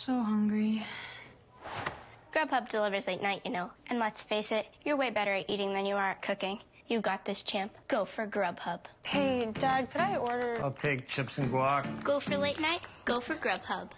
So hungry. Grubhub delivers late night, you know. And let's face it, you're way better at eating than you are at cooking. You got this, champ. Go for Grubhub. Hey, Dad, could I order? I'll take chips and guac. Go for late night? Go for Grubhub.